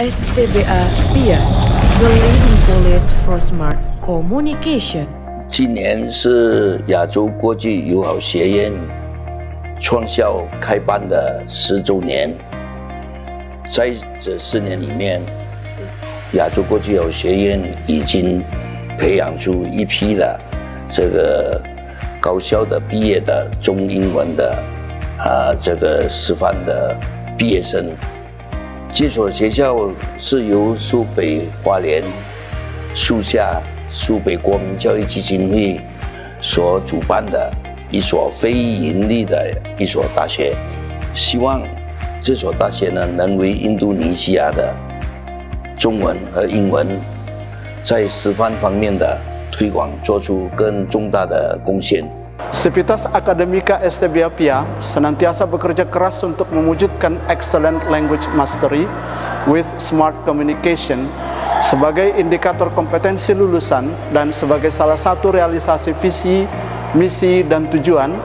STBA PIA, the leading college for smart communication. 今年是亚洲国际友好学院创校开办的十周年，在这四年里面，亚洲国际友好学院已经培养出一批的这个高校的毕业的中英文的啊这个师范的毕业生。这所学校是由苏北花莲树下苏北国民教育基金会所主办的一所非盈利的一所大学，希望这所大学呢能为印度尼西亚的中文和英文在师范方面的推广做出更重大的贡献。Sivitas Akademika STB Apia senantiasa bekerja keras untuk mewujudkan excellent language mastery with smart communication sebagai indikator kompetensi lulusan dan sebagai salah satu realisasi visi, misi, dan tujuan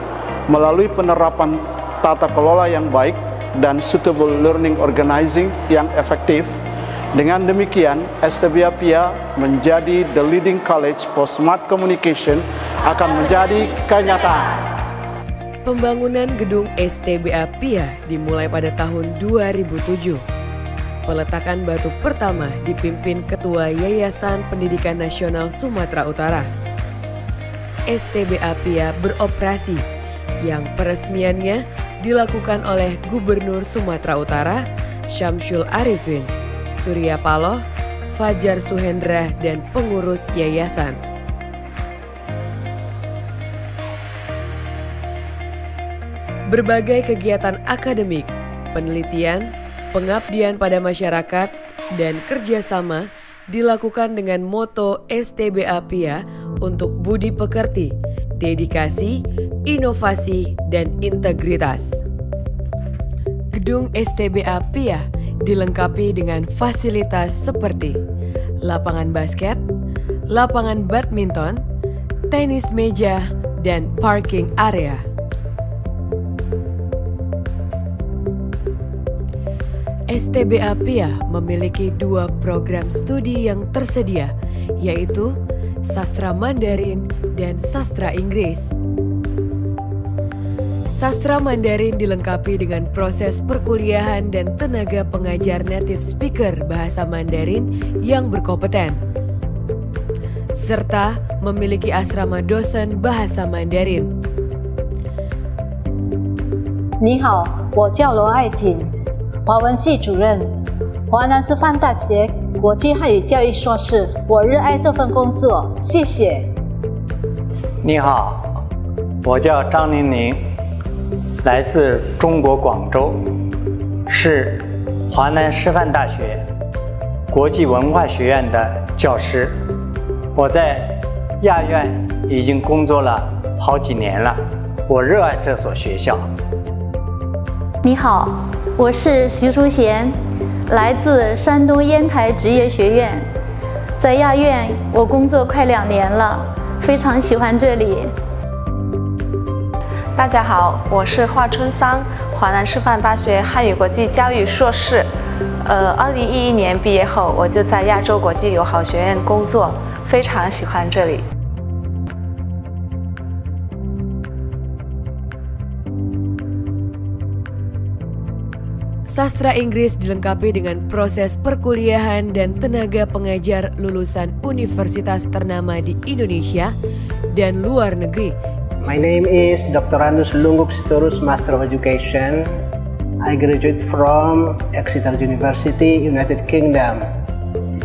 melalui penerapan tata kelola yang baik dan suitable learning organizing yang efektif dengan demikian, Apia menjadi the leading college for smart communication akan menjadi kenyataan. Pembangunan gedung STBA PIA dimulai pada tahun 2007. Peletakan batu pertama dipimpin Ketua Yayasan Pendidikan Nasional Sumatera Utara. STBA PIA beroperasi yang peresmiannya dilakukan oleh Gubernur Sumatera Utara Syamsul Arifin, Surya Paloh, Fajar Suhendra, dan pengurus yayasan. Berbagai kegiatan akademik, penelitian, pengabdian pada masyarakat, dan kerjasama dilakukan dengan moto STBA PIA untuk budi pekerti, dedikasi, inovasi, dan integritas. Gedung STBA PIA dilengkapi dengan fasilitas seperti lapangan basket, lapangan badminton, tenis meja, dan parking area. STBA PIA memiliki dua program studi yang tersedia, yaitu Sastra Mandarin dan Sastra Inggris. Sastra Mandarin dilengkapi dengan proses perkuliahan dan tenaga pengajar native speaker bahasa Mandarin yang berkompeten, serta memiliki asrama dosen bahasa Mandarin. 你好，我叫罗爱锦。华文系主任，华南师范大学国际汉语教育硕士。我热爱这份工作，谢谢。你好，我叫张玲玲， 来自中国广州，是华南师范大学国际文化学院的教师。我在亚院已经工作了好几年了，我热爱这所学校。你好。我是徐淑贤，来自山东烟台职业学院，在亚院我工作快两年了，非常喜欢这里。大家好，我是华春桑，华南师范大学汉语国际教育硕士。呃，二零一一年毕业后，我就在亚洲国际友好学院工作，非常喜欢这里。Sastra Inggris dilengkapi dengan proses perkuliahan dan tenaga pengajar lulusan universitas ternama di Indonesia dan luar negeri. My name is Dr. Andus Lungguk Sitorus, Master of Education. I graduate from Exeter University, United Kingdom.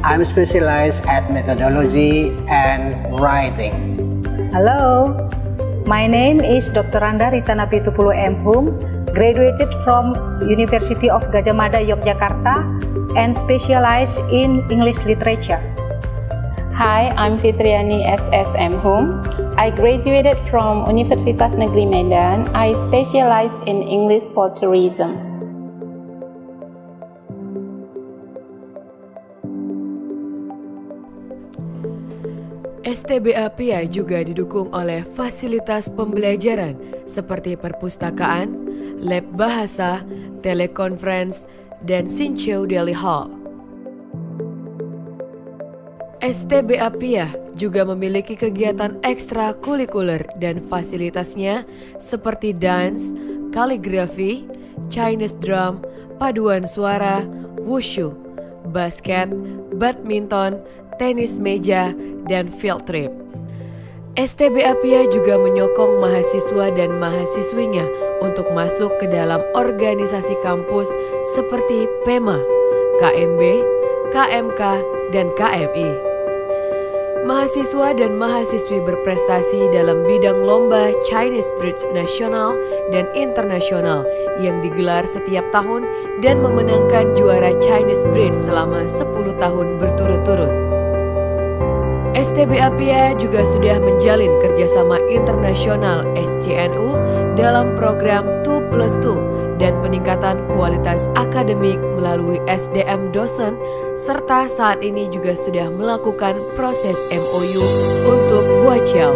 I'm specialized at methodology and writing. Hello, my name is Dr. Randa Ritana Pitupulu M. Hum, graduated from University of Gajah Mada Yogyakarta and specialized in English literature. Hi, I'm Fitriani SSM Hum. I graduated from Universitas Negeri Medan. I specialize in English for tourism. STBA PIA juga didukung oleh fasilitas pembelajaran seperti perpustakaan, lab bahasa, telekonferensi, dan Sincho Daily Hall. STBA Pia juga memiliki kegiatan ekstrakurikuler dan fasilitasnya seperti dance, kaligrafi, Chinese drum, paduan suara, wushu, basket, badminton, tenis meja, dan field trip. STB Apia juga menyokong mahasiswa dan mahasiswinya untuk masuk ke dalam organisasi kampus seperti PEMA, KMB, KMK, dan KMI. Mahasiswa dan mahasiswi berprestasi dalam bidang lomba Chinese Bridge nasional dan internasional yang digelar setiap tahun dan memenangkan juara Chinese Bridge selama 10 tahun berturut-turut. STB Apia juga sudah menjalin kerjasama internasional SCNU dalam program 2 plus 2 dan peningkatan kualitas akademik melalui SDM dosen serta saat ini juga sudah melakukan proses MOU untuk Buaciao.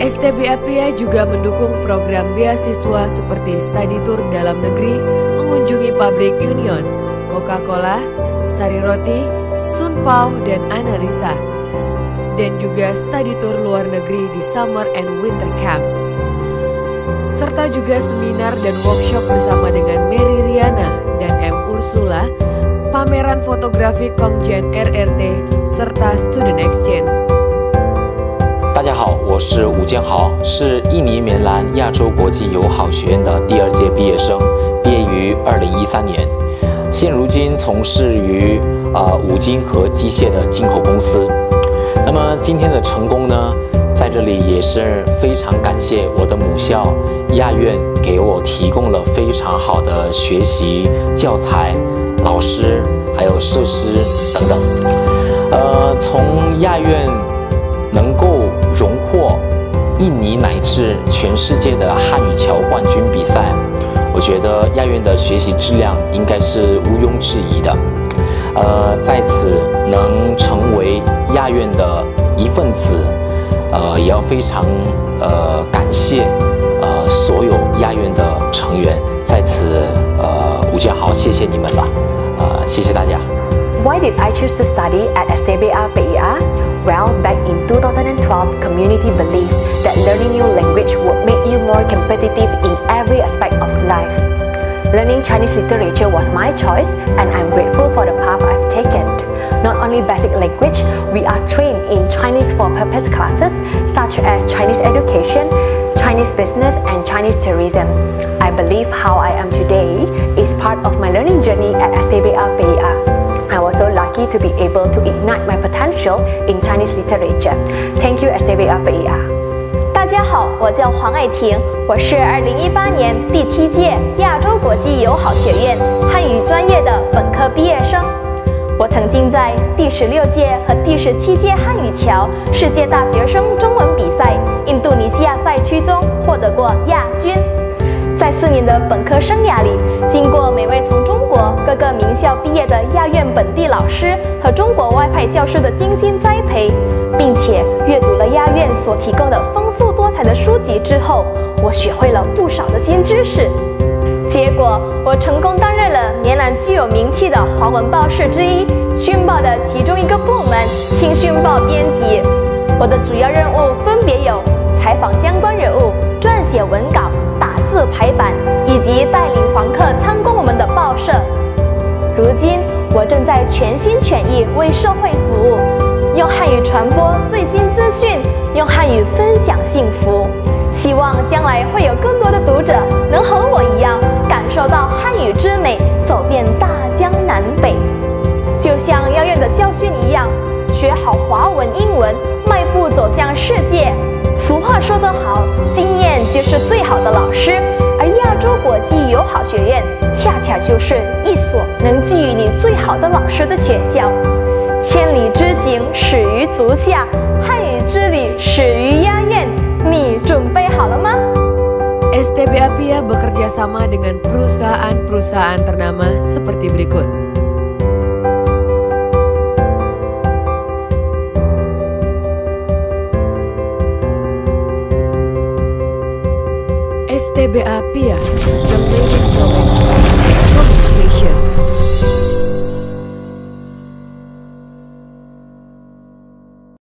STB Apia juga mendukung program beasiswa seperti study tour dalam negeri, mengunjungi pabrik Union, Coca-Cola, Sari Roti, Sunpao, dan Analisa, dan juga study tour luar negeri di Summer and Winter Camp serta juga seminar dan workshop bersama dengan Mary Riana dan M. Ursula, pameran fotografi Kongjian RRT, serta student exchange. 大家好，我是吴建豪，是印尼棉兰亚洲国际友好学院的第二届毕业生，毕业于二零一三年，现如今从事于啊五金和机械的进口公司。那么今天的成功呢？ 这里也是非常感谢我的母校亚院给我提供了非常好的学习教材、老师还有设施等等。呃，从亚院能够荣获印尼乃至全世界的汉语桥冠军比赛，我觉得亚院的学习质量应该是毋庸置疑的。呃，在此能成为亚院的一份子。呃，也要非常呃感谢呃所有亚院的成员，在此呃吴建豪，谢谢你们了，呃谢谢大家。Why did I choose to study at STBA PIA? Well, back in 2012, community believed that learning new language would make you more competitive in every aspect of life. Learning Chinese literature was my choice, and I'm grateful for the path I've taken. Not only basic language, we are trained in Chinese for purpose classes such as Chinese education, Chinese business, and Chinese tourism. I believe how I am today is part of my learning journey at STBA PIA. I was so lucky to be able to ignite my potential in Chinese literature. Thank you STBA PIA. 大家好，我叫黄爱婷，我是二零一八年第七届亚洲国际友好学院汉语专业的本科毕业生。 我曾经在第十六届和第十七届汉语桥世界大学生中文比赛印度尼西亚赛区中获得过亚军。在四年的本科生涯里，经过每位从中国各个名校毕业的亚院本地老师和中国外派教师的精心栽培，并且阅读了亚院所提供的丰富多彩的书籍之后，我学会了不少的新知识。结果，我成功担任了年兰具有名气的华文报社之一《讯报》的其中一个部门——青讯报编辑。我的主要任务分别有采访相关人物、撰写文稿、打字排版，以及带领访客参观我们的报社。如今，我正在全心全意为社会服务，用汉语传播最新资讯，用汉语分享幸福。希望将来会有更多的读者能和我一样感受到汉语之美，走遍大江南北。就像药院的校训一样，学好华文、英文，迈步走向世界。俗话说得好，经验就是最好的老师，而亚洲国际友好学院恰恰就是一所能给予你最好的老师的学校。千里之行，始于足下；汉语之旅，始于亚院。你准备？STB Apia bekerja sama dengan perusahaan-perusahaan ternama seperti berikut. STBA Pia, the leading knowledge